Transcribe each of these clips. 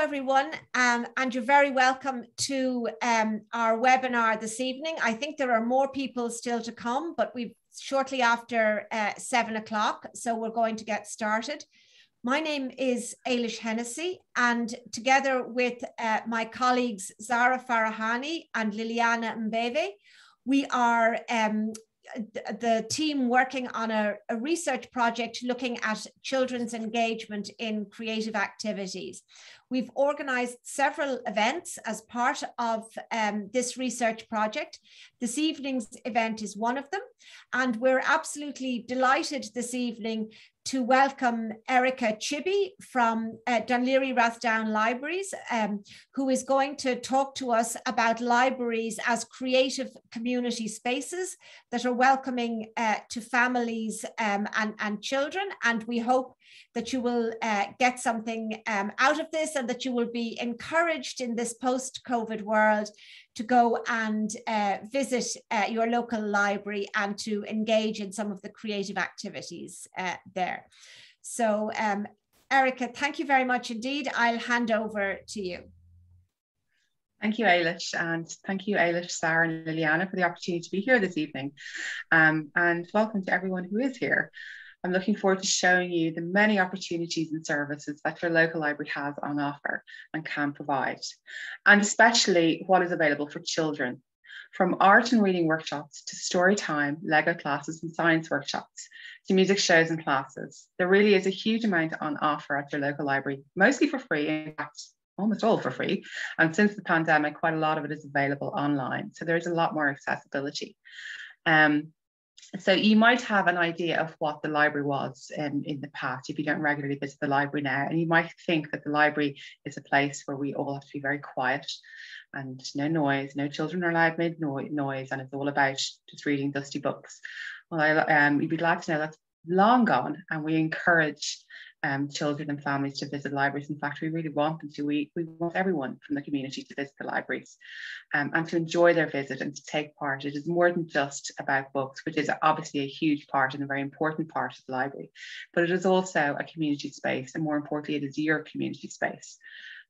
everyone, um, and you're very welcome to um, our webinar this evening. I think there are more people still to come, but we've shortly after uh, seven o'clock, so we're going to get started. My name is Ailish Hennessy, and together with uh, my colleagues Zara Farahani and Liliana Mbeve, we are um, the team working on a, a, research project looking at children's engagement in creative activities. We've organized several events as part of um, this research project. This evening's event is one of them, and we're absolutely delighted this evening to welcome Erika Csibi from uh, Laoghaire Rathdown Libraries, um, who is going to talk to us about libraries as creative community spaces that are welcoming uh, to families um, and, and children. And we hope that you will uh, get something um, out of this and that you will be encouraged in this post-COVID world to go and uh, visit uh, your local library and to engage in some of the creative activities uh, there. So um, Erika, thank you very much indeed. I'll hand over to you. Thank you, Ailish, and thank you, Ailish, Sarah, and Liliana, for the opportunity to be here this evening. Um, and welcome to everyone who is here. I'm looking forward to showing you the many opportunities and services that your local library has on offer and can provide, and especially what is available for children, from art and reading workshops to story time, Lego classes and science workshops, to music shows and classes. There really is a huge amount on offer at your local library, mostly for free, in fact, almost all for free. And since the pandemic, quite a lot of it is available online. So there's a lot more accessibility. Um, so you might have an idea of what the library was in, in the past if you don't regularly visit the library now. And you might think that the library is a place where we all have to be very quiet and no noise, no children are allowed mid noise, and it's all about just reading dusty books. Well, I, um, you'd be glad to know that's long gone, and we encourage um, children and families to visit libraries. In fact, we really want them to. We, we want everyone from the community to visit the libraries um, and to enjoy their visit and to take part. It is more than just about books, which is obviously a huge part and a very important part of the library, but it is also a community space, and more importantly, it is your community space.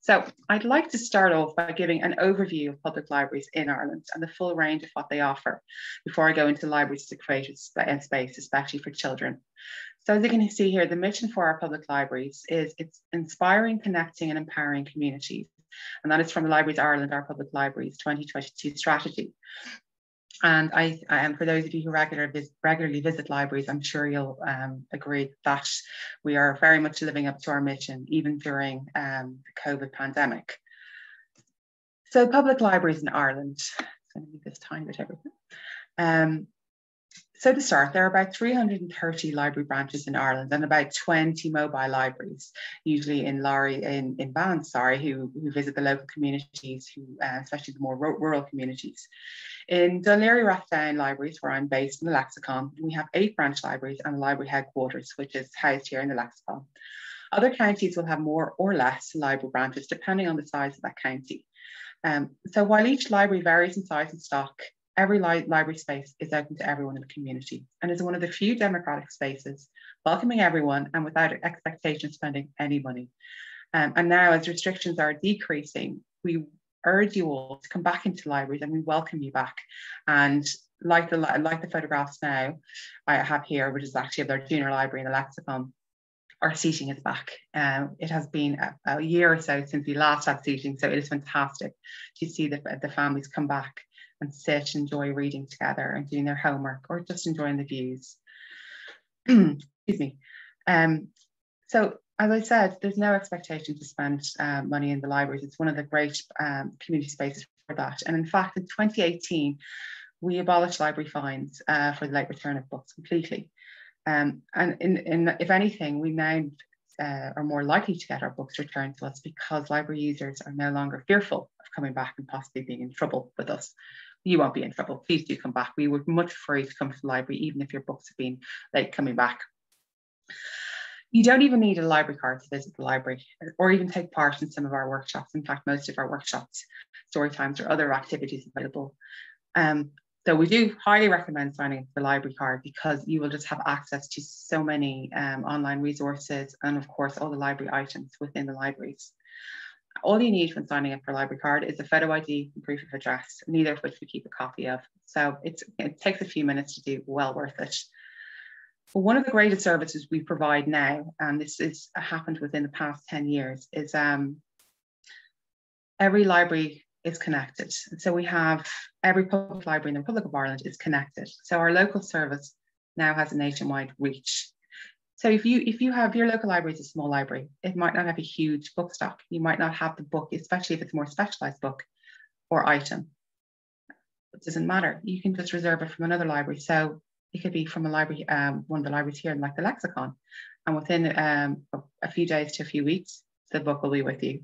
So I'd like to start off by giving an overview of public libraries in Ireland and the full range of what they offer before I go into libraries as a creative space, especially for children. So as you can see here, the mission for our public libraries is it's inspiring, connecting and empowering communities. And that is from the Libraries Ireland, our public libraries 2022 strategy. And I, um, for those of you who regular, regularly visit libraries, I'm sure you'll um, agree that we are very much living up to our mission, even during um, the COVID pandemic. So public libraries in Ireland, me this tiny bit everything. Um, so to start, there are about 330 library branches in Ireland and about 20 mobile libraries, usually in Laurie, in, in bands, sorry, who, who visit the local communities, who, uh, especially the more rural communities. In Laoghaire Rathdown Libraries, where I'm based in the Lexicon, we have eight branch libraries and a library headquarters, which is housed here in the Lexicon. Other counties will have more or less library branches, depending on the size of that county. Um, so while each library varies in size and stock, every li library space is open to everyone in the community and is one of the few democratic spaces welcoming everyone and without expectation spending any money. Um, and now as restrictions are decreasing, we urge you all to come back into libraries and we welcome you back. And like the, like the photographs now I have here, which is actually of their junior library in the lexicon, our seating is back. Um, it has been a, a, year or so since we last had seating, so it is fantastic to see the, the families come back and sit, enjoy reading together and doing their homework or just enjoying the views. Excuse me. Um, so as I said, there's no expectation to spend uh, money in the libraries. It's one of the great um, community spaces for that. And in fact, in 2018, we abolished library fines uh, for the late return of books completely. Um, and in, in, if anything, we now uh, are more likely to get our books returned to us because library users are no longer fearful of coming back and possibly being in trouble with us you won't be in trouble. Please do come back. We would much prefer you to come to the library, even if your books have been late coming back. You don't even need a library card to visit the library or even take part in some of our workshops. In fact, most of our workshops, story times, or other activities available. Um, so we do highly recommend signing up for the library card because you will just have access to so many um, online resources and of course all the library items within the libraries. all you need when signing up for a library card is a photo ID and proof of address, neither of which we keep a copy of. So it's, it takes a few minutes to do, well worth it. But one of the greatest services we provide now, and this has happened within the past 10 years, is um, every library is connected. And so we have every public library in the Republic of Ireland is connected. So our local service now has a nationwide reach. So if you if you have your local library is a small library, it might not have a huge book stock. You might not have the book, especially if it's a more specialized book or item. It doesn't matter. You can just reserve it from another library. So it could be from a library, um, one of the libraries here, like the lexicon. And within um, a few days to a few weeks, the book will be with you.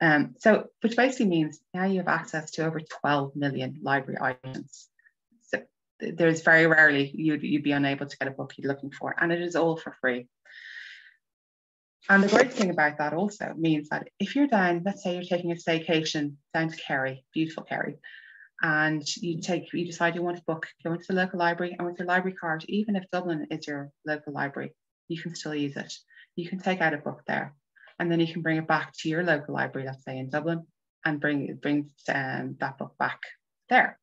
Um, so, which basically means now you have access to over 12 million library items. So there's very rarely you'd, you'd be unable to get a book you're looking for, and it is all for free. And the great thing about that also means that if you're down, let's say you're taking a staycation down to Kerry, beautiful Kerry, and you take you decide you want a book, go into the local library, and with your library card, even if Dublin is your local library, you can still use it. You can take out a book there and then you can bring it back to your local library, let's say in Dublin, and bring it bring um, that book back there.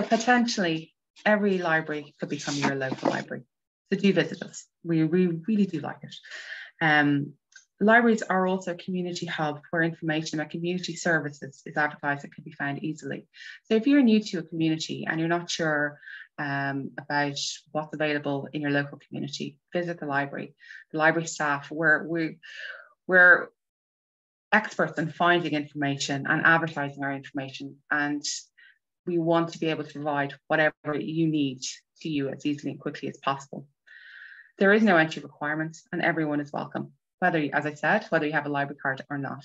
So potentially, every library could become your local library. So do visit us. We, we really do like it. Um, libraries are also a community hub where information about community services is advertised and can be found easily. So if you're new to a community and you're not sure um, about what's available in your local community, visit the library. The library staff, we're, we, we're experts in finding information and advertising our information. And we want to be able to provide whatever you need to you as easily and quickly as possible. There is no entry requirement and everyone is welcome, whether, as I said, whether you have a library card or not.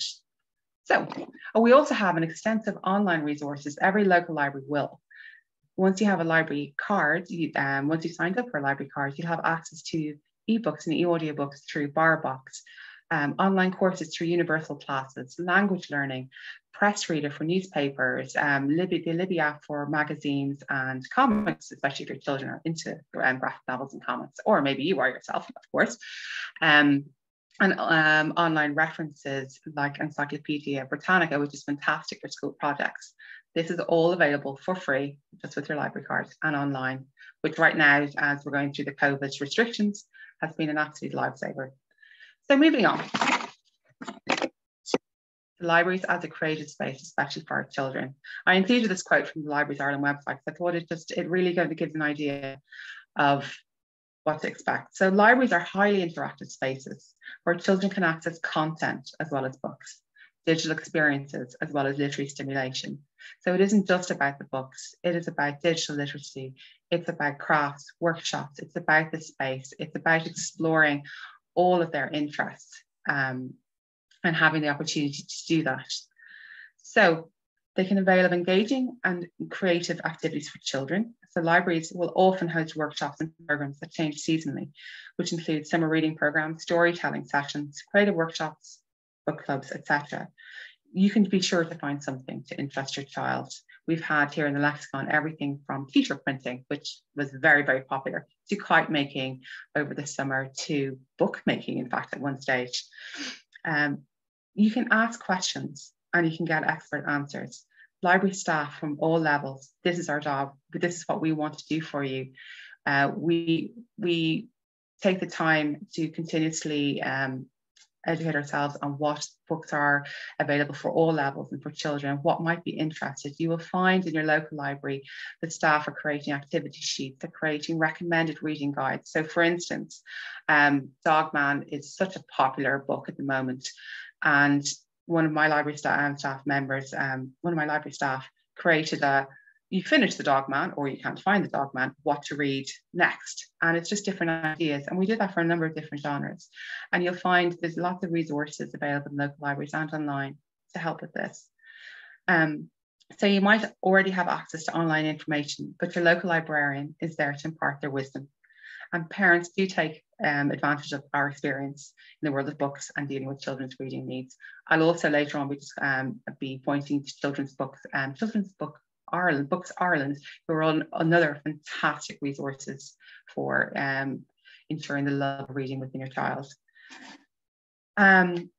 So we also have an extensive online resources every local library will once you have a library card, you, um, once you've signed up for a library card, you'll have access to ebooks and e-audiobooks through BorrowBox, um, online courses through universal classes, language learning, press reader for newspapers, um, Libby, the Libby app for magazines and comics, especially if your children are into um, graphic novels and comics, or maybe you are yourself, of course. Um, and um, online references like Encyclopedia Britannica, which is fantastic for school projects. This is all available for free, just with your library card and online, which right now, as we're going through the COVID restrictions, has been an absolute lifesaver. So moving on. The libraries as a creative space, especially for our children. I included this quote from the Libraries Ireland website because I thought it just, it really going to give an idea of what to expect. So libraries are highly interactive spaces where children can access content as well as books digital experiences as well as literary stimulation. So it isn't just about the books, it is about digital literacy, it's about crafts, workshops, it's about the space, it's about exploring all of their interests um, and having the opportunity to do that. So they can avail of engaging and creative activities for children. So libraries will often host workshops and programs that change seasonally, which include summer reading programs, storytelling sessions, creative workshops, book clubs, etc. You can be sure to find something to interest your child. We've had here in the lexicon everything from teacher printing, which was very, very popular, to kite making over the summer, to book making, in fact, at one stage. Um, you can ask questions and you can get expert answers. Library staff from all levels, this is our job, but this is what we want to do for you. Uh, we, we take the time to continuously um, educate ourselves on what books are available for all levels and for children, what might be interested. You will find in your local library that staff are creating activity sheets, they're creating recommended reading guides. So for instance, um, Dogman is such a popular book at the moment. And one of my library staff, um, staff members, um, one of my library staff created a you finish the dog man or you can't find the dog man, what to read next. And it's just different ideas. And we did that for a number of different genres. And you'll find there's lots of resources available in local libraries and online to help with this. Um, so you might already have access to online information, but your local librarian is there to impart their wisdom. And parents do take um, advantage of our experience in the world of books and dealing with children's reading needs. I'll also later on be, um, be pointing to children's books, um, children's book Ireland, Books Ireland, who are on another fantastic resources for um, ensuring the love of reading within your child. Um,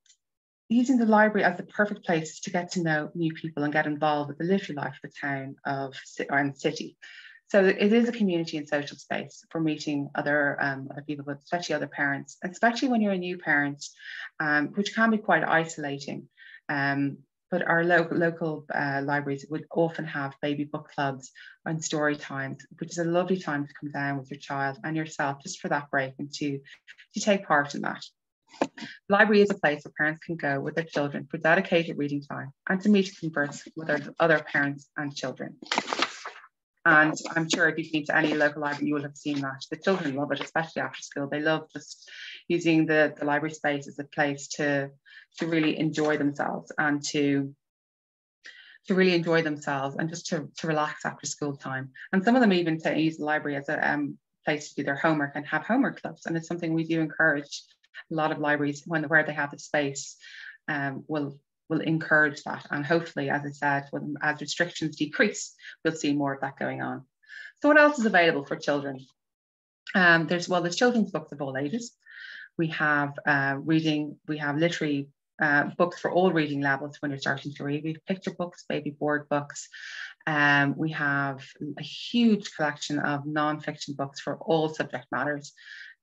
using the library as the perfect place to get to know new people and get involved with the literary life of the town of and city. So it is a community and social space for meeting other um, other people, but especially other parents, especially when you're a new parent, um, which can be quite isolating. Um, but our local local uh, libraries would often have baby book clubs and story times, which is a lovely time to come down with your child and yourself just for that break and to to take part in that. The library is a place where parents can go with their children for dedicated reading time and to meet and converse with other parents and children. And I'm sure if you've been to any local library, you will have seen that. The children love it, especially after school. They love just using the, the library space as a place to, to really enjoy themselves and to to really enjoy themselves and just to, to relax after school time. And some of them even to use the library as a um, place to do their homework and have homework clubs. And it's something we do encourage a lot of libraries when where they have the space um, will will encourage that. And hopefully, as I said, when, as restrictions decrease, we'll see more of that going on. So what else is available for children? Um, there's, well, there's children's books of all ages. We have uh, reading, we have literary uh, books for all reading levels when you're starting to read. We have picture books, baby board books. Um, we have a huge collection of non-fiction books for all subject matters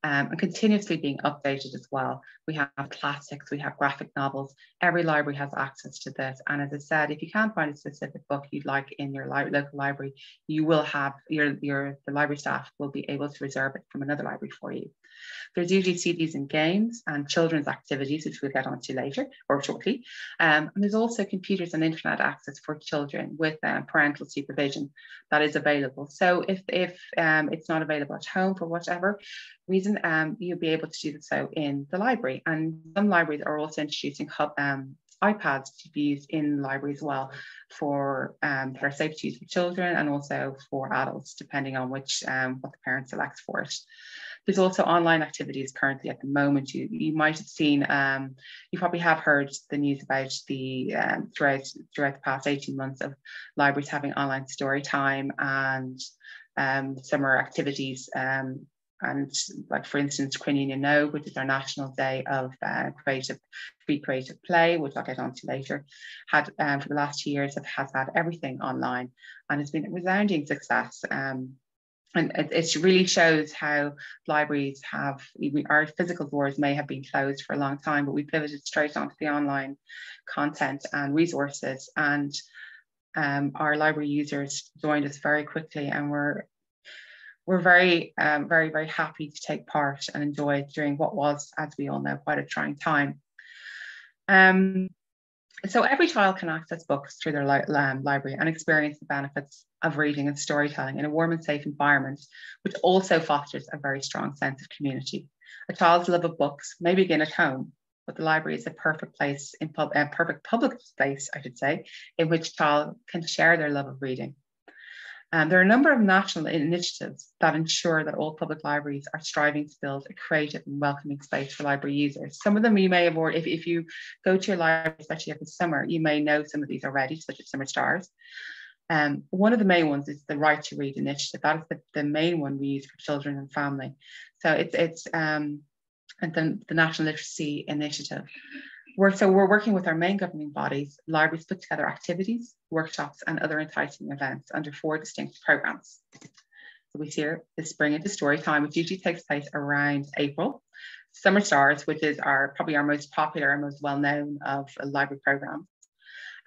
um, and continuously being updated as well. We have classics, we have graphic novels. Every library has access to this. And as I said, if you can't find a specific book you'd like in your li local library, you will have your, your the library staff will be able to reserve it from another library for you. There's usually CDs and games and children's activities, which we'll get onto later or shortly. Um, and there's also computers and internet access for children with um, parental supervision that is available. So if, if um, it's not available at home for whatever reason, um, you'll be able to do so in the library. And some libraries are also introducing hub, um, iPads to be used in libraries as well for um, that are safe to use for children and also for adults, depending on which um, what the parent selects for it. There's also online activities currently at the moment. You, you might have seen, um, you probably have heard the news about the um, throughout throughout the past 18 months of libraries having online story time and um, summer activities um, and like for instance Cruinniú na nÓg, which is our national day of uh, creative free creative play, which I'll get onto later, had um, for the last two years has had everything online and it's been a resounding success. Um, and it, it, really shows how libraries have we, our physical doors may have been closed for a long time, but we pivoted straight onto the online content and resources and um, our library users joined us very quickly and we're we're very, um, very, very happy to take part and enjoy during what was, as we all know, quite a trying time. Um, so every child can access books through their li um, library and experience the benefits of reading and storytelling in a warm and safe environment, which also fosters a very strong sense of community. A child's love of books may begin at home, but the library is a perfect place, in pub a perfect public space, I should say, in which child can share their love of reading. Um, there are a number of national initiatives that ensure that all public libraries are striving to build a creative and welcoming space for library users. Some of them you may have already, if, if you go to your library, especially over summer, you may know some of these already, such as Summer Stars. Um, one of the main ones is the Right to Read initiative. That is the, the main one we use for children and family. So it's, it's um, and then the National Literacy Initiative. We're, so we're working with our main governing bodies. Libraries put together activities, workshops, and other enticing events under four distinct programs. So we see here the Spring into Story Time, which usually takes place around April. Summer Stars, which is our probably our most popular and most well-known of library programs.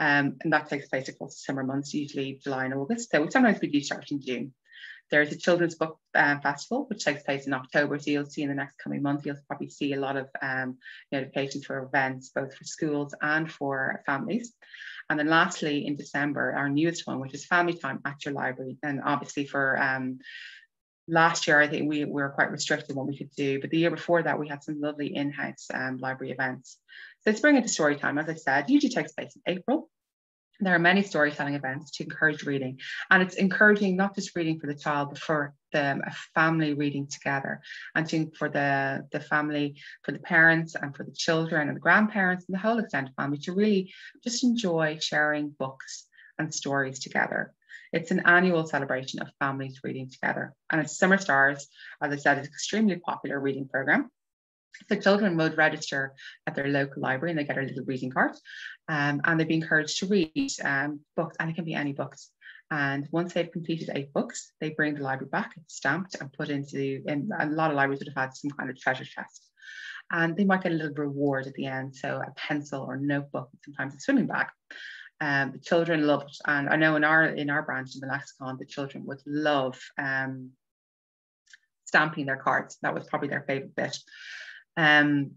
Um, and that takes place across the summer months, usually July and August. So sometimes we do start in June. There's a children's book um, festival, which takes place in October. So you'll see in the next coming month, you'll probably see a lot of um, notifications for events, both for schools and for families. And then lastly, in December, our newest one, which is Family Time at your library. And obviously for um, last year, I think we, we were quite restricted what we could do, but the year before that, we had some lovely in-house um, library events. So Spring into Story Time, as I said, usually takes place in April. There are many storytelling events to encourage reading and it's encouraging not just reading for the child but for the um, a family reading together and to, for the the family for the parents and for the children and the grandparents and the whole extended family to really just enjoy sharing books and stories together. It's an annual celebration of families reading together and it's summer stars as i said an extremely popular reading program So children would register at their local library and they get a little reading card um, and they'd be encouraged to read um, books and it can be any books. And once they've completed eight books, they bring the library back, it's stamped and put into, and a lot of libraries would have had some kind of treasure chest. And they might get a little reward at the end. So a pencil or notebook, sometimes a swimming bag. Um, the children loved, and I know in our in our branch in the lexicon, the children would love um, stamping their cards. That was probably their favorite bit. Um,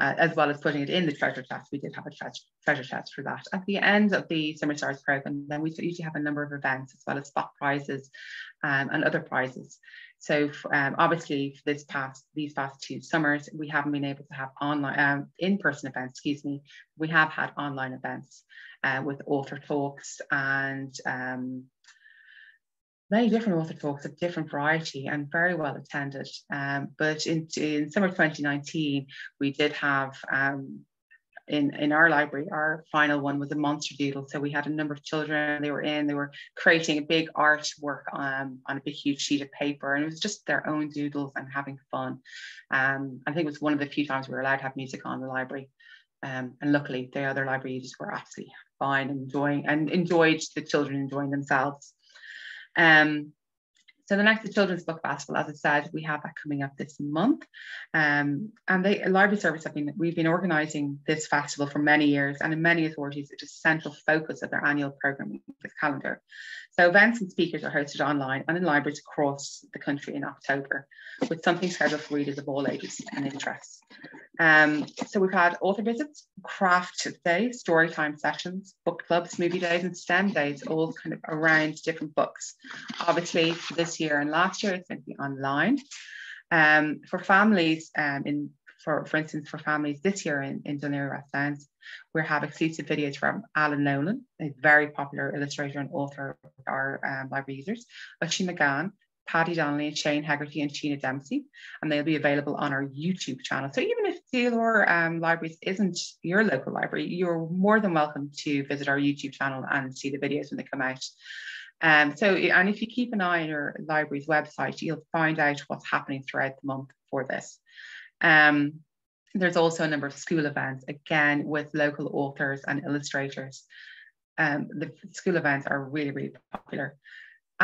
uh, as well as putting it in the treasure chest. We did have a treasure, treasure chest for that. At the end of the Summer Stars program, then we usually have a number of events as well as spot prizes um, and other prizes. So um, obviously for this past, these past two summers, we haven't been able to have online, um, in-person events, excuse me. We have had online events uh, with author talks and um, many different author talks of different variety and very well attended. Um, but in, in summer 2019, we did have um, in, in our library, our final one was a monster doodle. So we had a number of children, they were in, they were creating a big artwork um, on a big huge sheet of paper and it was just their own doodles and having fun. Um, I think it was one of the few times we were allowed to have music on the library. Um, and luckily the other libraries were absolutely fine and enjoying and enjoyed the children enjoying themselves. Um, so the next Children's Book Festival, as I said, we have that coming up this month. Um, and the Library Service have been, we've been organising this festival for many years and in many authorities it is a central focus of their annual programming calendar. So events and speakers are hosted online and in libraries across the country in October with something scheduled for readers of all ages and interests. Um, so we've had author visits, craft days, story time sessions, book clubs, movie days, and STEM days, all kind of around different books. Obviously, this year and last year, it's going to be online. Um, for families, um, in for, for instance, for families this year in, in Laoghaire West we have exclusive videos from Alan Nolan, a very popular illustrator and author of our um, library users, Oisin McGann, Paddy Donnelly, Shane Hegarty, and Sheena Dempsey, and they'll be available on our YouTube channel. So even if DLR um, Libraries isn't your local library, you're more than welcome to visit our YouTube channel and see the videos when they come out. Um, so, and if you keep an eye on your library's website, you'll find out what's happening throughout the month for this. Um, there's also a number of school events, again, with local authors and illustrators. Um, the school events are really, really popular.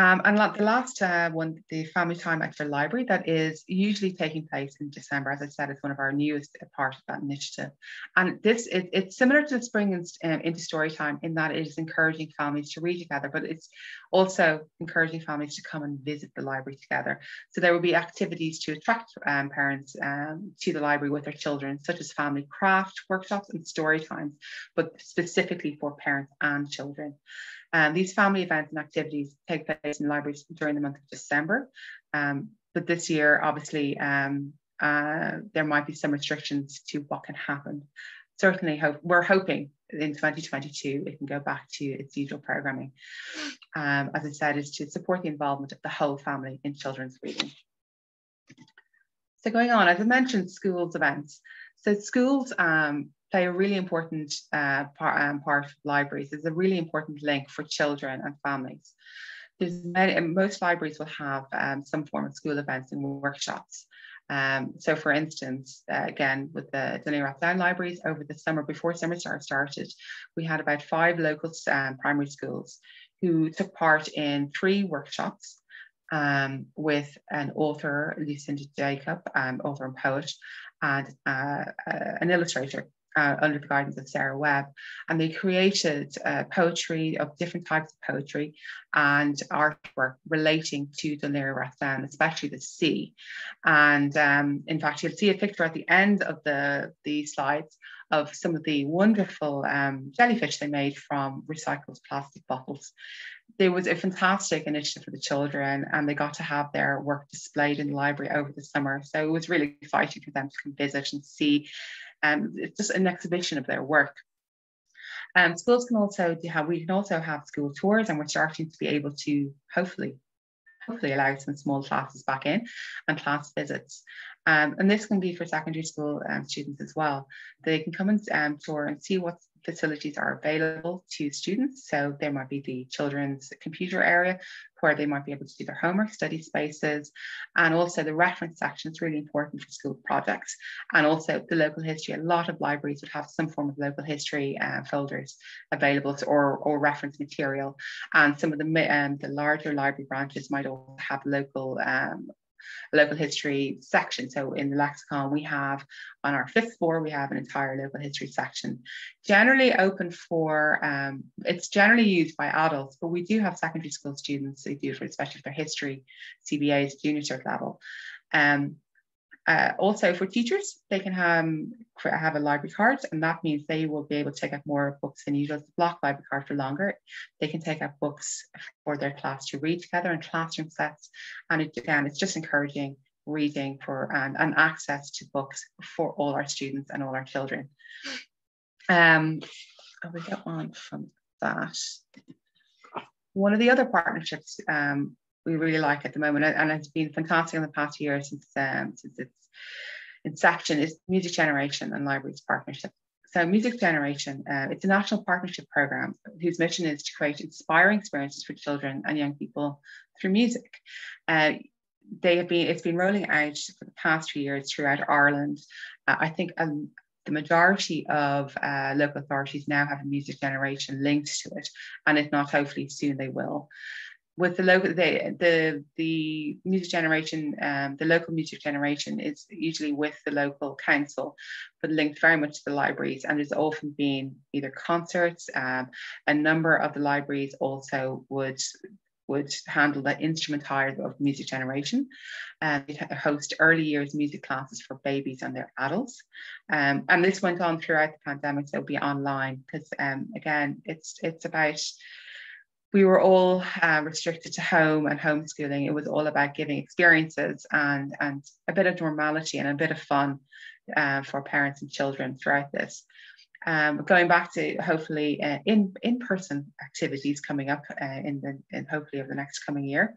Um, and the last uh, one, the Family Time your Library, that is usually taking place in December. As I said, it's one of our newest uh, part of that initiative. And this, it, it's similar to the Spring in, um, into Story Time in that it is encouraging families to read together, but it's also encouraging families to come and visit the library together. So there will be activities to attract um, parents um, to the library with their children, such as family craft workshops and story times, but specifically for parents and children. Um, these family events and activities take place in libraries during the month of December. Um, but this year, obviously, um, uh, there might be some restrictions to what can happen. Certainly, hope, we're hoping in 2022 it can go back to its usual programming. Um, as I said, is to support the involvement of the whole family in children's reading. So going on, as I mentioned, schools events. So schools um, play a really important uh, part, um, part of libraries. It's a really important link for children and families. There's many, most libraries will have um, some form of school events and workshops. Um, so for instance, uh, again, with the Laoghaire Rathdown libraries over the summer, before summer start started, we had about five local um, primary schools who took part in three workshops um, with an author, Lucinda Jacob, um, author and poet, and uh, uh, an illustrator, uh, under the guidance of Sarah Webb. And they created uh, poetry of different types of poetry and artwork relating to the Laoghaire Rathdown, especially the sea. And um, in fact, you'll see a picture at the end of the, the slides of some of the wonderful um, jellyfish they made from recycled plastic bottles. There was a fantastic initiative for the children, and they got to have their work displayed in the library over the summer. So it was really exciting for them to come visit and see um, it's just an exhibition of their work. Um, schools can also do have, we can also have school tours and we're starting to be able to hopefully, hopefully allow some small classes back in and class visits. Um, and this can be for secondary school um, students as well. They can come and um, tour and see what's facilities are available to students. So there might be the children's computer area where they might be able to do their homework, study spaces, and also the reference section is really important for school projects. And also the local history, a lot of libraries would have some form of local history uh, folders available to, or, or reference material. And some of the, um, the larger library branches might also have local um, local history section. So in the lexicon, we have on our fifth floor, we have an entire local history section, generally open for, um, it's generally used by adults, but we do have secondary school students who do it, especially for history, CBAs, junior cert level. Um, uh, also for teachers, they can have, have a library card and that means they will be able to take out more books than usual. A block library card for longer. They can take out books for their class to read together in classroom sets. And it, again, it's just encouraging reading for and, and access to books for all our students and all our children. Um, and we go on from that. One of the other partnerships um, we really like at the moment, and it's been fantastic in the past year since um, since its inception, is Music Generation and Libraries Partnership. So Music Generation, uh, it's a national partnership program whose mission is to create inspiring experiences for children and young people through music. Uh, they have been, it's been rolling out for the past few years throughout Ireland. Uh, I think um, the majority of uh, local authorities now have a music generation linked to it, and if not, hopefully soon they will with the local the the the music generation um, the local music generation is usually with the local council but linked very much to the libraries and there's often been either concerts um, a number of the libraries also would would handle the instrument hire of music generation. And um, host early years music classes for babies and their adults. Um, and this went on throughout the pandemic so it'll be online because um, again it's it's about we were all uh, restricted to home and homeschooling. It was all about giving experiences and, and a bit of normality and a bit of fun uh, for parents and children throughout this. Um, going back to hopefully uh, in in person activities coming up uh, in the in hopefully over the next coming year.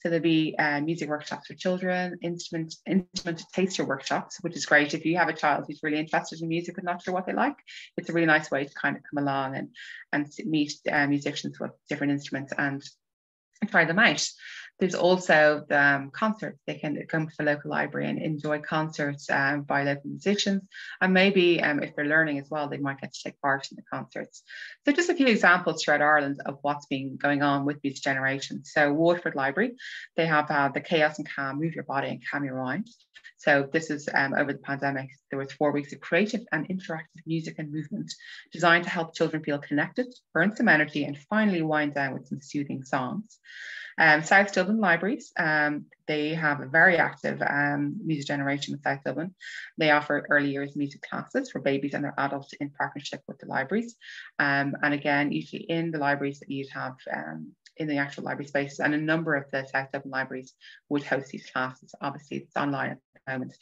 So there'll be uh, music workshops for children, instrument instrument taster workshops, which is great if you have a child who's really interested in music but not sure what they like. It's a really nice way to kind of come along and and meet uh, musicians with different instruments and try them out. There's also the um, concerts. They can come to the local library and enjoy concerts um, by local musicians. And maybe um, if they're learning as well, they might get to take part in the concerts. So just a few examples throughout Ireland of what's been going on with Music Generation. So Waterford Library, they have uh, the Chaos and Calm, Move Your Body and Calm Your Mind. So this is um, over the pandemic, there was four weeks of creative and interactive music and movement designed to help children feel connected, burn some energy, and finally wind down with some soothing songs. Um, South Dublin Libraries, um, they have a very active um, music generation in South Dublin. They offer early years music classes for babies and their adults in partnership with the libraries. Um, and again, usually in the libraries that you'd have um, in the actual library spaces and a number of the South Dublin libraries would host these classes. Obviously it's online moment.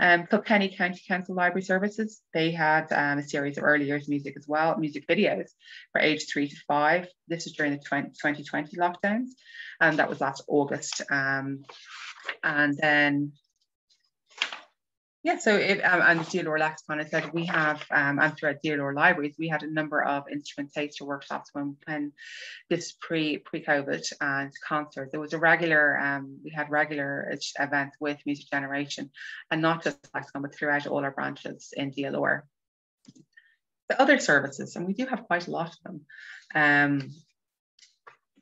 Um, Kilkenny County Council Library Services, they had um, a series of early years music as well, music videos for age three to five. This was during the 20, 2020 lockdowns, and that was last August. Um, and then yeah, so it, um, and DLR Lexicon, I said we have, um, and throughout DLR libraries, we had a number of instrument taster workshops when, when this pre pre COVID and concerts. There was a regular, um, we had regular events with Music Generation, and not just Lexicon, but throughout all our branches in DLR. The other services, and we do have quite a lot of them. Um,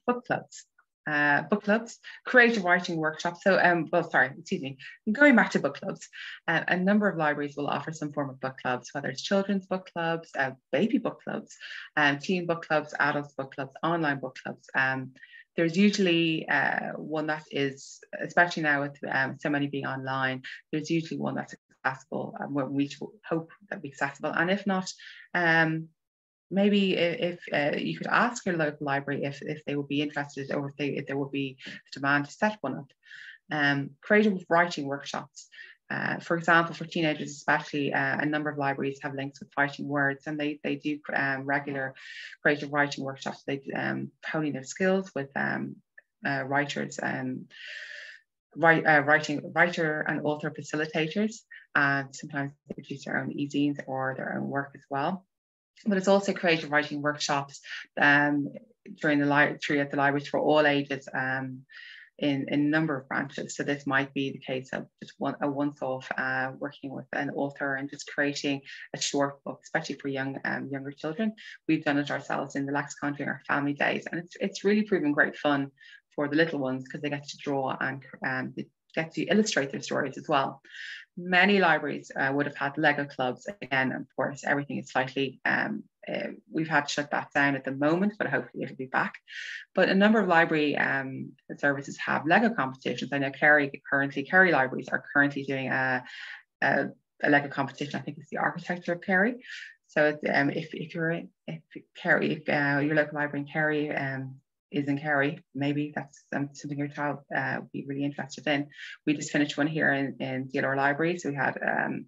book clubs uh, book clubs, creative writing workshops. So, um, well, sorry, excuse me, going back to book clubs, uh, a number of libraries will offer some form of book clubs, whether it's children's book clubs, uh, baby book clubs, um, teen book clubs, adults book clubs, online book clubs. Um, there's usually uh, one that is, especially now with um, so many being online, there's usually one that's accessible and we hope that be accessible. And if not, um, maybe if uh, you could ask your local library if, if they would be interested or if, they, if there would be demand to set one up. Um, creative writing workshops. Uh, for example, for teenagers especially, uh, a number of libraries have links with fighting words and they, they do um, regular creative writing workshops. They um, honing their skills with um, uh, writers and write, uh, writing writer and author facilitators and sometimes they produce their own e-zines or their own work as well. But it's also creative writing workshops um, during the library, at the library for all ages. Um, in, in a number of branches. So this might be the case of just one a once-off uh, working with an author and just creating a short book, especially for young um, younger children. We've done it ourselves in the lexicon during our family days, and it's it's really proven great fun for the little ones because they get to draw and um, they get to illustrate their stories as well. Many libraries uh, would have had Lego clubs. Again, of course, everything is slightly um, uh, we've had to shut that down at the moment, but hopefully it'll be back. But a number of library um, services have Lego competitions. I know Kerry currently, Kerry libraries are currently doing a, a, a Lego competition. I think it's the architecture of Kerry. So um, if, if you're if Kerry, if uh, your local library in Kerry um, is in Kerry, maybe that's um, something your child uh, would be really interested in. We just finished one here in, in DLR Library. So we had um,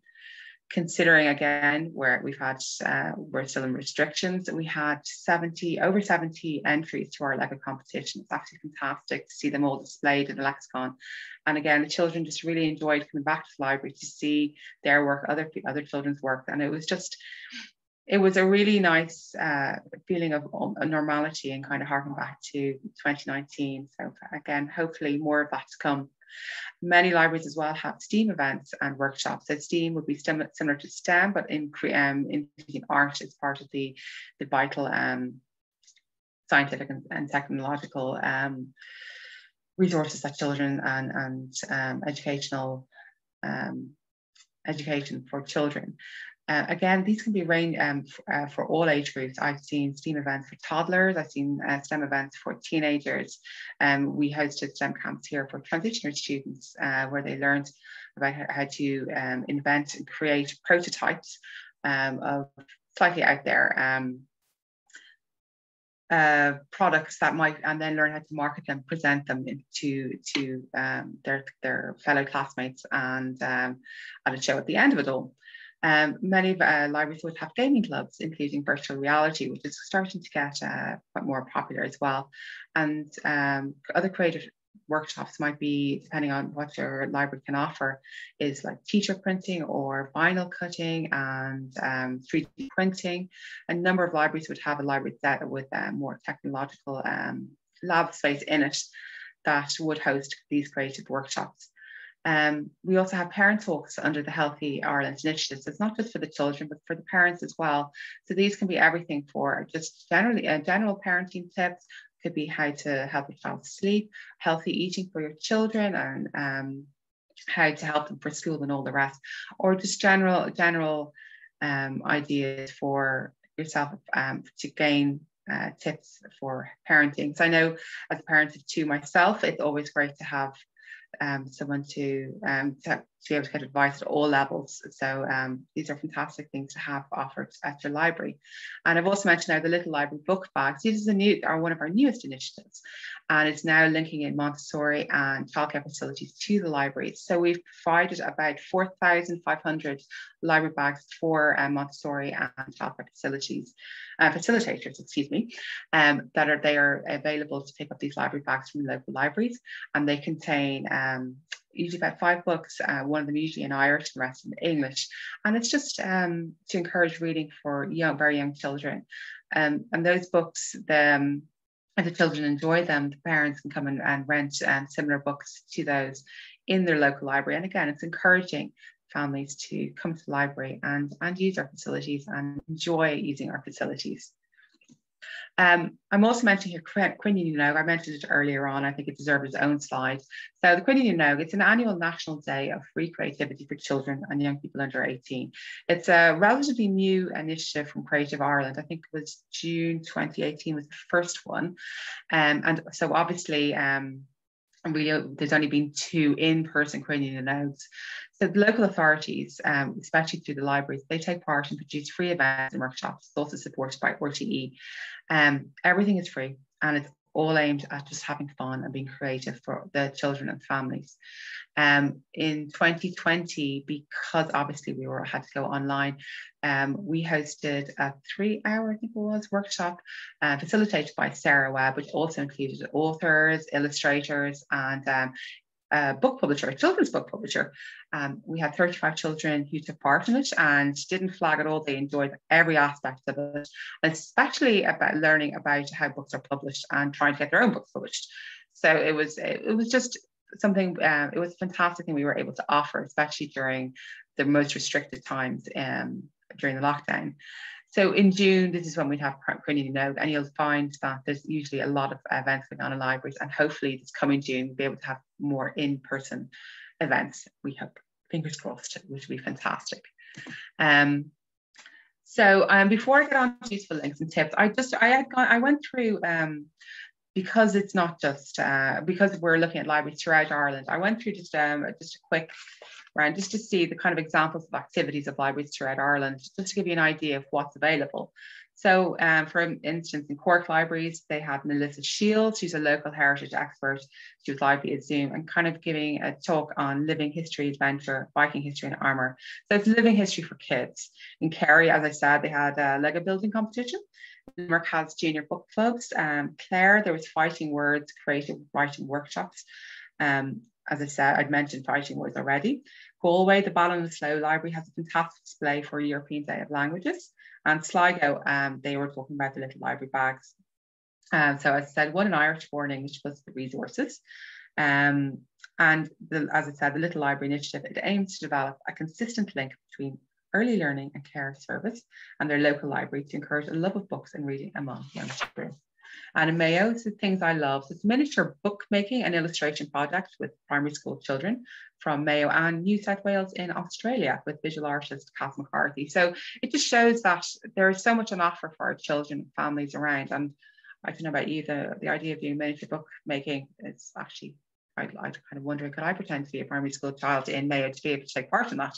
considering again where we've had uh, we're still in restrictions we had 70 over 70 entries to our lego competition it's absolutely fantastic to see them all displayed in the lexicon and again the children just really enjoyed coming back to the library to see their work other other children's work and it was just it was a really nice uh, feeling of normality and kind of harking back to 2019 so again hopefully more of that to come Many libraries as well have STEAM events and workshops. So STEAM would be similar to STEM, but in um, including art as part of the, the vital um, scientific and, and technological um, resources that children and, and um, educational um, education for children. Uh, again, these can be arranged um, uh, for all age groups. I've seen STEAM events for toddlers. I've seen uh, STEM events for teenagers. Um, we hosted STEM camps here for transitional students uh, where they learned about how to um, invent and create prototypes um, of slightly out there um, uh, products that might, and then learn how to market them, present them to to um, their their fellow classmates, and um, at a show at the end of it all. Um, many uh, libraries would have gaming clubs, including virtual reality, which is starting to get uh, quite more popular as well. And um, other creative workshops might be, depending on what your library can offer, is like teacher printing or vinyl cutting and um, 3D printing. A number of libraries would have a library set with uh, more technological um, lab space in it that would host these creative workshops. Um, we also have parent talks under the Healthy Ireland initiative. So it's not just for the children, but for the parents as well. So these can be everything for just generally uh, general parenting tips, could be how to help your child sleep, healthy eating for your children, and um, how to help them for school and all the rest, or just general general um, ideas for yourself um, to gain uh, tips for parenting. So I know as a parent of two myself, it's always great to have um, someone to, um, to, to be able to get advice at all levels. So um, these are fantastic things to have offered at your library. And I've also mentioned now the Little Library book bags. This is a new, are one of our newest initiatives, and it's now linking in Montessori and childcare facilities to the libraries. So we've provided about 4,500 library bags for um, Montessori and childcare facilities uh, facilitators, excuse me, um, that are they are available to pick up these library bags from local libraries, and they contain um, usually about five books. Uh, one of them usually in Irish, the rest in English, and it's just um, to encourage reading for young, very young children. Um, and those books, the um, if the children enjoy them, the parents can come and, and rent um, similar books to those in their local library. And again, it's encouraging families to come to the library and, and use our facilities and enjoy using our facilities. Um, I'm also mentioning here ní nÓg. I mentioned it earlier on. I think it deserves its own slide. So the Cruinniú na nÓg, it's an annual national day of free creativity for children and young people under 18. It's a relatively new initiative from Creative Ireland. I think it was June 2018 was the first one. Um, and so obviously um, really there's only been two in-person Cruinniú na nÓgs. So the local authorities, um, especially through the libraries, they take part and produce free events and workshops. Also supported by RTE. Um, everything is free and it's all aimed at just having fun and being creative for the children and families. Um, in 2020, because obviously we were had to go online, um, we hosted a three-hour, I think it was, workshop uh, facilitated by Sarah Webb, which also included authors, illustrators, and um, a book publisher, a children's book publisher. Um, we had 35 children who took part in it and didn't flag at all. They enjoyed every aspect of it, especially about learning about how books are published and trying to get their own books published. So it was it was just something. Uh, it was a fantastic thing we were able to offer, especially during the most restricted times um, during the lockdown. So in June, this is when we'd have Cruinniú na nÓg, and you'll find that there's usually a lot of events going on in libraries, and hopefully this coming June, we'll be able to have more in-person events. We hope, fingers crossed, which would be fantastic. Um, so um, before I get on to useful links and tips, I just I had gone, I went through um, because it's not just uh, because we're looking at libraries throughout Ireland. I went through just um, just a quick around just to see the kind of examples of activities of libraries throughout Ireland, just to give you an idea of what's available. So um, for instance, in Cork Libraries, they had Melissa Shields, she's a local heritage expert. She was live via Zoom and kind of giving a talk on living history, adventure, Viking history and armour. So it's living history for kids. In Kerry, as I said, they had a Lego building competition. Limerick has junior book clubs. Um, Clare, there was fighting words, creative writing workshops. Um, as I said, I'd mentioned fighting words already. Galway, the Ballinasloe Library has a fantastic display for European Day of Languages. And Sligo, um, they were talking about the little library bags. Um, so as I said, one in Irish, four in English was the resources. Um, and the, as I said, the Little Library Initiative, it aims to develop a consistent link between early learning and care service and their local library to encourage a love of books and reading among young children. And in Mayo, the things I love. So it's miniature bookmaking and illustration project with primary school children from Mayo and New South Wales in Australia with visual artist Cass McCarthy. So it just shows that there is so much on offer for our children and families around. And I don't know about you, the, the idea of doing miniature bookmaking is actually I'd, I'd kind of wondering, could I pretend to be a primary school child in Mayo to be able to take part in that?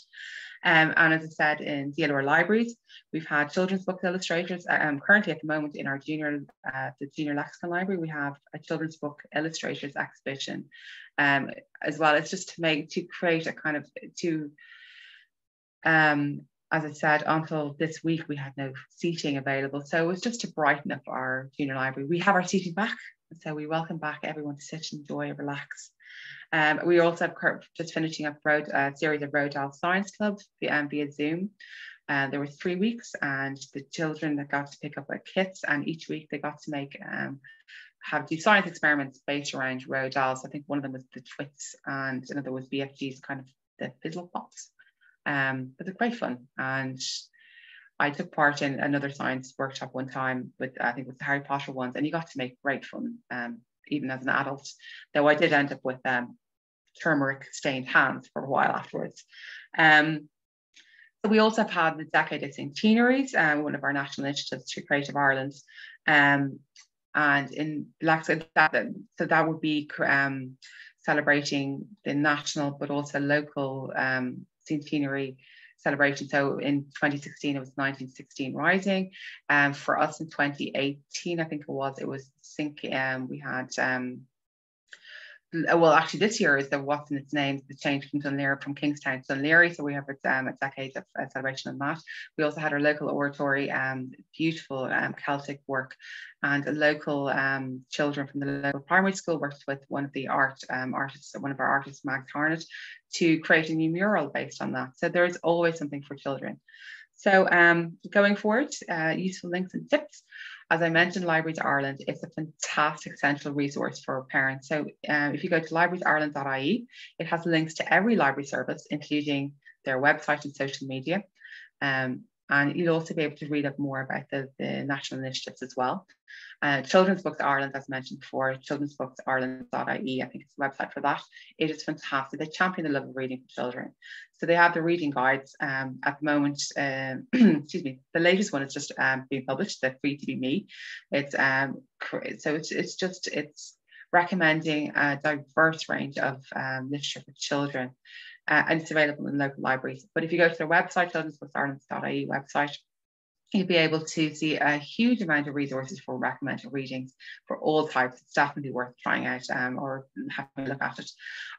Um, and as I said, in DLR libraries, we've had children's book illustrators. Um, currently, at the moment, in our junior, uh, the junior LexIcon library, we have a children's book illustrators exhibition, um, as well as just to make to create a kind of to. Um, as I said, until this week we had no seating available, so it was just to brighten up our junior library. We have our seating back, so we welcome back everyone to sit, enjoy, relax. Um, we also have just finishing up a uh, series of Roald Dahl Science Clubs via, um, via Zoom. Uh, there were three weeks and the children that got to pick up a kits and each week they got to make um, have do science experiments based around Roald Dahl. So I think one of them was the twits and another was BFG's kind of the fizzle pops. Um, but they're great fun. And I took part in another science workshop one time with I think with the Harry Potter ones, and you got to make great fun. Um, even as an adult, though I did end up with um, turmeric stained hands for a while afterwards. Um, so we also have had the Decade of Centenaries, um, one of our national initiatives through Creative Ireland. Um, and in Black, so that, so that would be um, celebrating the national but also local um, centenary celebration. So in 2016, it was 1916 Rising. And um, for us in 2018, I think it was, it was Sync. Um, we had um, well, actually, this year is the what's in its name, the change from Dun Laoghaire from Kingstown to Dun Laoghaire. So we have um, a decade of uh, celebration on that. We also had our local oratory, um, beautiful um, Celtic work, and local um, children from the local primary school worked with one of the art um, artists, one of our artists, Max Harnett, to create a new mural based on that. So there is always something for children. So um, going forward, uh, useful links and tips. As I mentioned, Libraries Ireland is a fantastic central resource for parents. So um, if you go to librariesireland.ie, it has links to every library service, including their website and social media. Um, and you'll also be able to read up more about the, the national initiatives as well. Uh, Children's Books Ireland, as I mentioned before, Children's Books Ireland.ie, I think it's the website for that. It is fantastic. They champion the love of reading for children. So they have the reading guides um, at the moment. Um, excuse me, the latest one is just um, being published, the Free to Be Me. It's um, so it's it's just it's recommending a diverse range of um, literature for children uh, and it's available in local libraries. But if you go to their website, children'sbooksireland.ie website, you'll be able to see a huge amount of resources for recommended readings for all types. It's definitely worth trying out um, or having a look at it.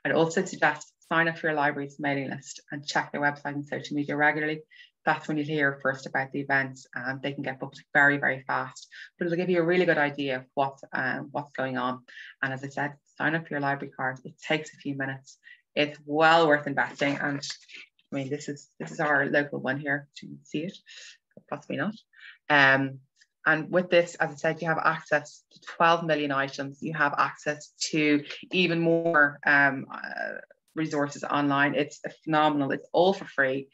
I'd also suggest sign up for your library's mailing list and check their website and social media regularly. That's when you'll hear first about the events and they can get booked very, very fast. But it'll give you a really good idea of what, um, what's going on. And as I said, sign up for your library card. It takes a few minutes. It's well worth investing. And I mean, this is this is our local one here. You can see it, possibly not. Um, and with this, as I said, you have access to 12 million items. You have access to even more um, uh, resources online. It's phenomenal. It's all for free.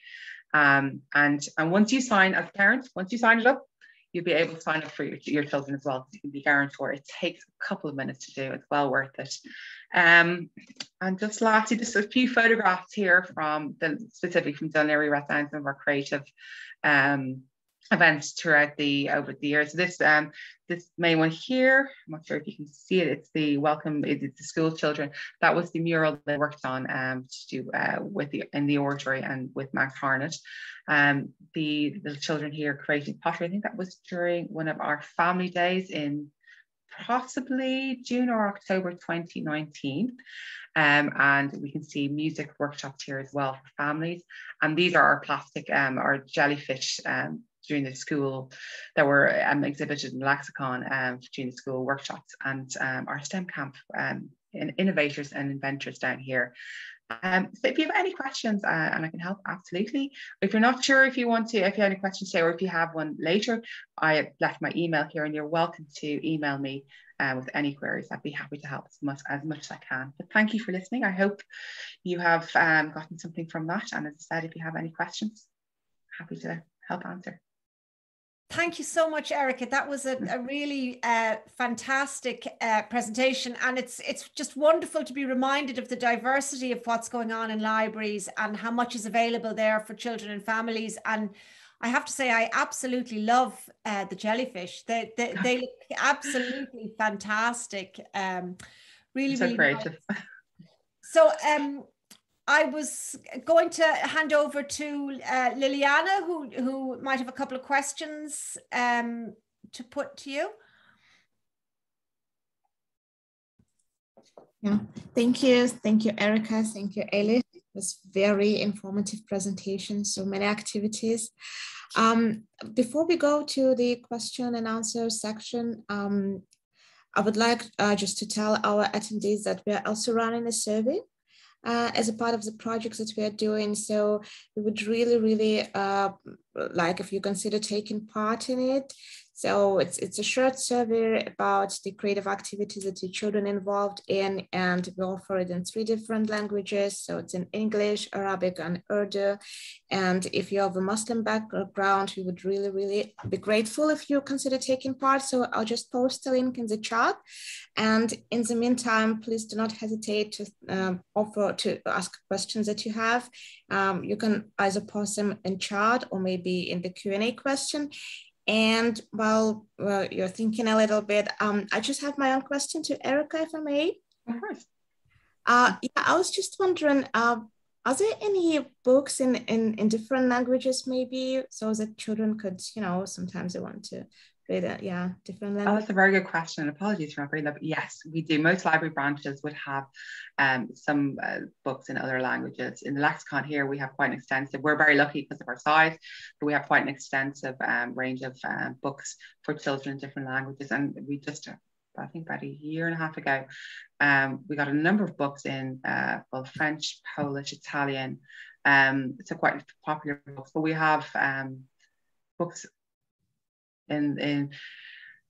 Um, and, and once you sign as parents, once you sign it up, you'll be able to sign up for your, your children as well. You can be guarantor. It takes a couple of minutes to do. It's well worth it. Um, and just lastly, just a few photographs here from the specifically from West End, some our creative um, events throughout the over the years. So this um this main one here, I'm not sure if you can see it. It's the welcome. It's the school children. That was the mural they worked on um to do uh, with the in the oratory and with Max Harnett. Um, the the children here creating pottery. I think that was during one of our family days in possibly June or October 2019. Um, and we can see music workshops here as well for families. And these are our plastic, um, our jellyfish um, during the school that were um, exhibited in LexIcon um, during the school workshops and um, our STEM camp um, in innovators and inventors down here. Um, so if you have any questions uh, and I can help, absolutely. If you're not sure if you want to, if you have any questions today or if you have one later, I left my email here and you're welcome to email me uh, with any queries. I'd be happy to help as much, as much as I can. But thank you for listening. I hope you have um, gotten something from that. And as I said, if you have any questions, happy to help answer. Thank you so much, Erika. That was a, a really uh, fantastic uh, presentation, and it's it's just wonderful to be reminded of the diversity of what's going on in libraries and how much is available there for children and families. And I have to say, I absolutely love uh, the jellyfish. They they, they look absolutely fantastic. Um, really, so really creative. Nice. So, um, I was going to hand over to uh, Liliana, who who might have a couple of questions um, to put to you. Yeah, thank you, thank you, Erika, thank you, Eilish. It was very informative presentation, so many activities. Um, before we go to the question and answer section, um, I would like uh, just to tell our attendees that we are also running a survey uh, as a part of the projects that we are doing. So we would really, really uh, like if you consider taking part in it. So it's, it's a short survey about the creative activities that the children involved in, and we offer it in three different languages. So it's in English, Arabic, and Urdu. And if you have a Muslim background, we would really, really be grateful if you consider taking part. So I'll just post a link in the chat. And in the meantime, please do not hesitate to um, offer to ask questions that you have. Um, you can either post them in chat or maybe in the Q&A question. And while well, you're thinking a little bit, um, I just have my own question to Erika, if I may. Of course. Uh, yeah, I was just wondering, uh, are there any books in, in, in different languages maybe so that children could, you know, sometimes they want to yeah different Oh, that's a very good question. Apologies for not bringing that. But yes, we do. Most library branches would have um, some uh, books in other languages. In the LexIcon here, we have quite an extensive. We're very lucky because of our size, but we have quite an extensive um, range of um, books for children in different languages. And we just, I think, about a year and a half ago, um, we got a number of books in uh, both French, Polish, Italian. Um, it's a quite popular books, but we have um, books in in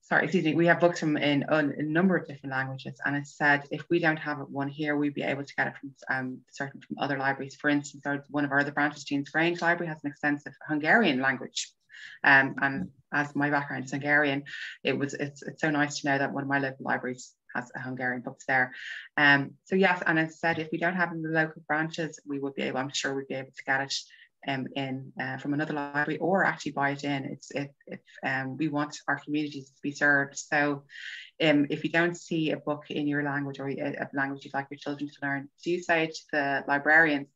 sorry, excuse me, we have books from in, a number of different languages. And it said if we don't have one here, we'd be able to get it from um, certain from other libraries. For instance, our, one of our other branches, Deansgrange Library, has an extensive Hungarian language. Um, and as my background is Hungarian, it was it's, it's so nice to know that one of my local libraries has a Hungarian books there. Um, so yes, and as I said, if we don't have in the local branches, we would be able, I'm sure we'd be able to get it um, in uh, from another library or actually buy it in. It's if, if um, we want our communities to be served. So um, if you don't see a book in your language or a, a language you'd like your children to learn, do say it to the librarians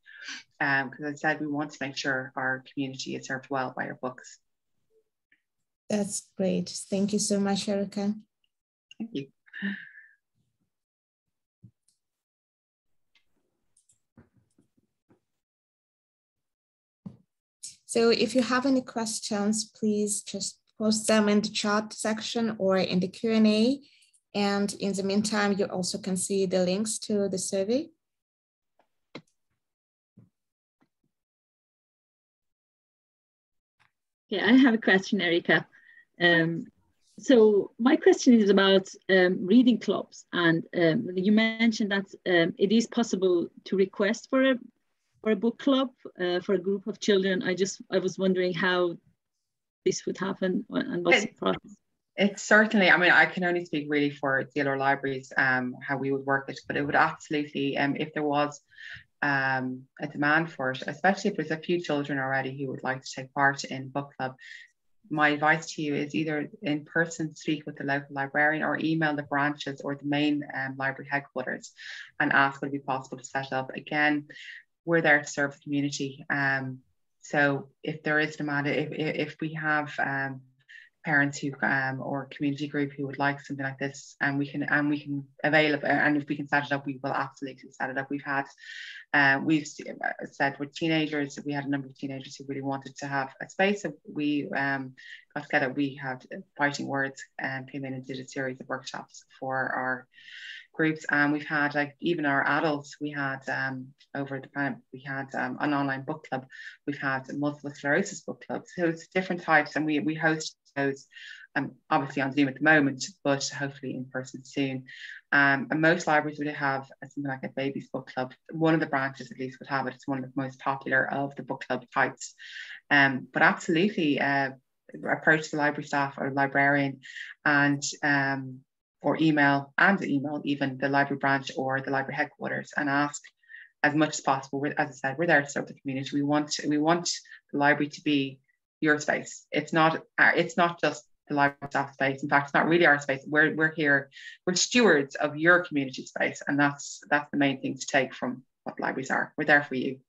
because um, as I said, we want to make sure our community is served well by our books. That's great. Thank you so much, Erika. Thank you. So if you have any questions, please just post them in the chat section or in the Q&A And in the meantime, you also can see the links to the survey. Yeah, I have a question, Erika. Um, so my question is about um, reading clubs, and um, you mentioned that um, it is possible to request for a for a book club uh, for a group of children. I just I was wondering how this would happen and what's it, the process. It's certainly. I mean, I can only speak really for DLR libraries, um, how we would work it, but it would absolutely, um, if there was um, a demand for it, especially if there's a few children already who would like to take part in book club, my advice to you is either in person speak with the local librarian or email the branches or the main um, library headquarters and ask would it be possible to set up. Again, we're there to serve the community. Um, so if there is demand, if, if we have um, parents who um, or community group who would like something like this and we can and we can avail of and if we can set it up we will absolutely set it up we've had uh, we've uh, said with teenagers we had a number of teenagers who really wanted to have a space so we um, got together we had fighting words and came in and did a series of workshops for our groups and we've had like even our adults we had um, over the time we had um, an online book club we've had multiple sclerosis book clubs so it's different types and we we host those um, obviously on Zoom at the moment, but hopefully in person soon. Um, and most libraries would have something like a babies book club. One of the branches at least would have it. It's one of the most popular of the book club types. Um, but absolutely uh, approach the library staff or librarian and um, or email and email even the library branch or the library headquarters and ask as much as possible. As I said, we're there to serve the community. We want we want the library to be your space. It's not uh, it's not just the library staff space. In fact, it's not really our space. We're we're here, we're stewards of your community space, and that's that's the main thing to take from what libraries are. We're there for you.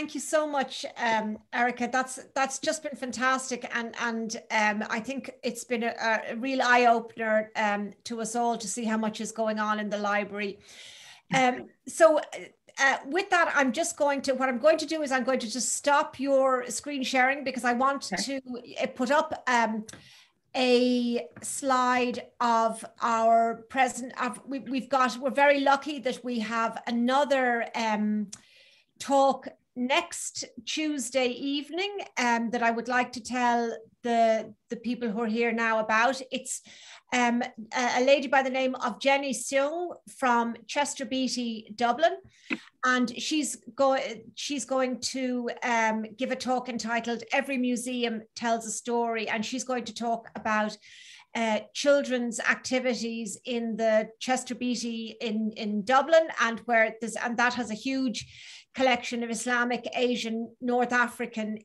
Thank you so much, um, Erika. That's that's just been fantastic, and and um, I think it's been a, a real eye opener um, to us all to see how much is going on in the library. Um, so uh, with that, I'm just going to, what I'm going to do is I'm going to just stop your screen sharing because I want okay. to uh, put up um, a slide of our present, of, we, we've got, we're very lucky that we have another um, talk next Tuesday evening um, that I would like to tell the, the people who are here now about. It's um, a lady by the name of Jenny Siung from Chester Beatty, Dublin, and she's going she's going to um, give a talk entitled "Every Museum Tells a Story," and she's going to talk about uh, children's activities in the Chester Beatty in in Dublin, and where there's and that has a huge collection of Islamic, Asian, North African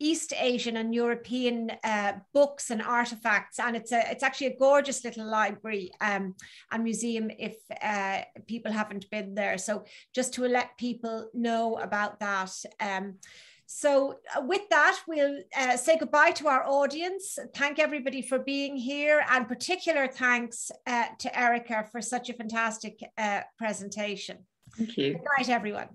East Asian and European uh, books and artifacts, and it's a it's actually a gorgeous little library um, and museum if uh, people haven't been there. So just to let people know about that. Um, so uh, with that, we'll uh, say goodbye to our audience. Thank everybody for being here, and particular thanks uh, to Erika for such a fantastic uh, presentation. Thank you. Good night, everyone.